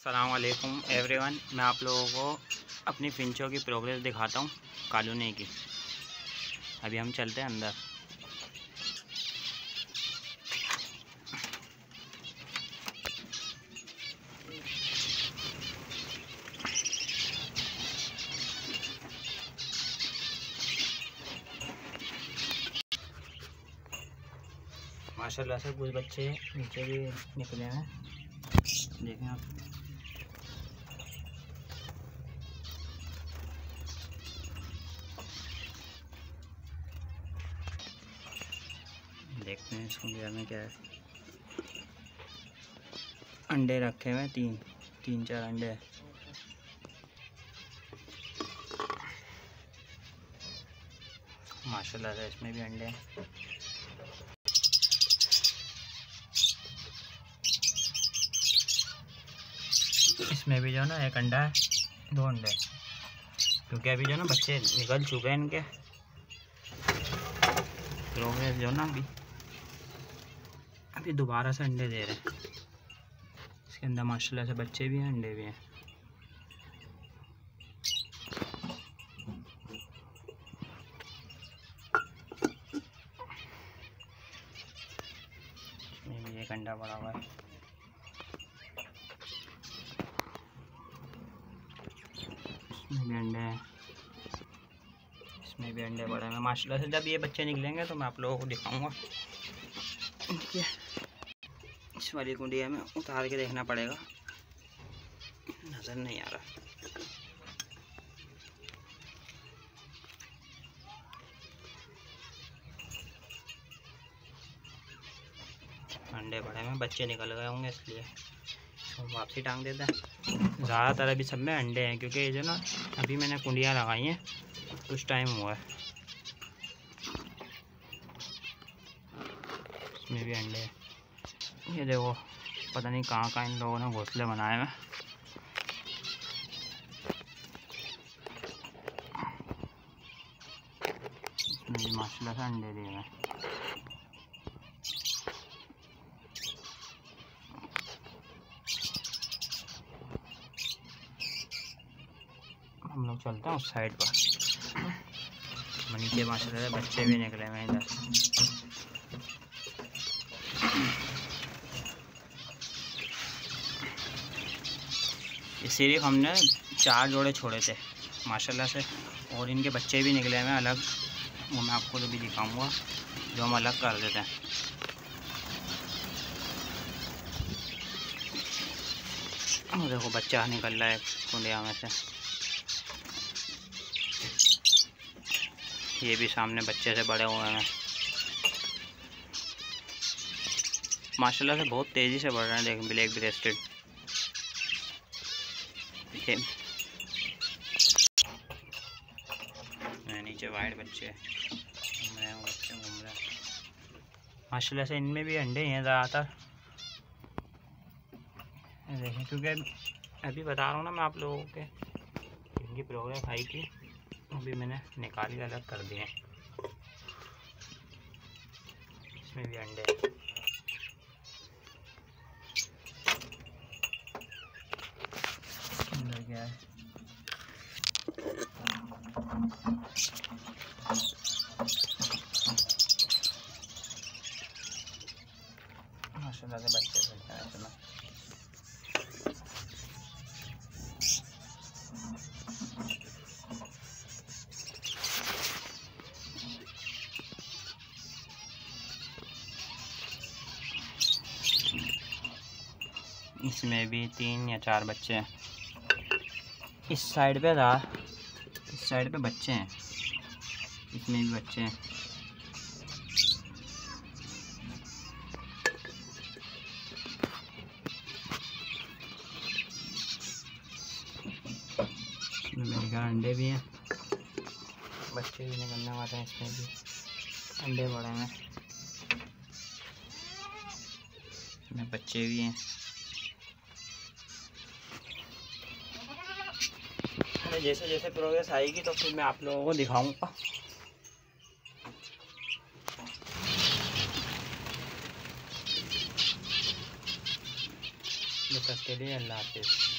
सलामकुम एवरीवन मैं आप लोगों को अपनी फिंचों की प्रोग्रेस दिखाता हूँ, कॉलोनी की। अभी हम चलते हैं अंदर। माशाल्लाह से कुछ बच्चे नीचे भी निकले हैं। देखें आप। देखते हैं इसको लिया में क्या है। अंडे रखे हुए हैं, तीन तीन, चार अंडे। माशाल्लाह से इसमें भी अंडे हैं। इसमें भी जो ना, एक अंडा है, दो अंडे। क्योंकि अभी जो ना, बच्चे निकल चुके हैं इनके। प्रोग्रेस जो ना, अभी। अभी दोबारा से अंडे दे रहे हैं। इसके अंदर माशाल्लाह से बच्चे भी हैं, अंडे भी हैं। एक अंडा पड़ा हुआ है। इसमें भी अंडे हैं। इसमें भी अंडे बड़े हैं। माशाल्लाह से जब ये बच्चे निकलेंगे तो मैं आप लोगों को दिखाऊँगा। देखिए इस वाली कुंडिया में उतार के देखना पड़ेगा। नज़र नहीं आ रहा। अंडे बड़े में बच्चे निकल गए होंगे इसलिए। वापसी टांग देते हैं। ज़्यादातर अभी सब में अंडे हैं, क्योंकि ये जो ना, अभी मैंने कुंडियाँ लगाई हैं कुछ टाइम हुआ है। इसमें भी अंडे हैं। ये देखो, पता नहीं कहाँ कहाँ इन लोगों ने घोंसले बनाए हैं। इसमें से अंडे दिए हैं। हम लोग चलते हैं उस साइड पर। नीचे माशाल्लाह से बच्चे भी निकले हैं इधर। सिर्फ़ हमने चार जोड़े छोड़े थे, माशाल्लाह से। और इनके बच्चे भी निकले हैं अलग। वो मैं आपको जो भी दिखाऊँगा, जो हम अलग कर देते हैं। देखो, बच्चा निकल रहा है कुंडिया में से। ये भी सामने बच्चे से बड़े हुए हैं। माशाल्लाह से बहुत तेज़ी से बढ़ रहे हैं, देख, ब्लैक ब्रेस्टेड। देखिए नीचे वाइट बच्चे माशाल्लाह से इनमें भी अंडे हैं ज़्यादातर। देखें, क्योंकि अभी बता रहा हूँ ना मैं आप लोगों के इनकी प्रोग्रेस आई थी, अभी मैंने निकाल के अलग कर दिए इसमें भी अंडे हैं अंदर क्या है से बच्चे इतना इसमें भी तीन या चार बच्चे हैं। इस साइड पे था। इस साइड पे बच्चे हैं। इसमें भी बच्चे हैं। अंडे भी हैं। बच्चे भी निकलने वाले हैं इसमें भी। अंडे बड़े हैं। बच्चे भी हैं। अरे जैसे जैसे प्रोग्रेस आएगी तो फिर मैं आप लोगों को दिखाऊँगा। लिए अल्लाह हाफिज़।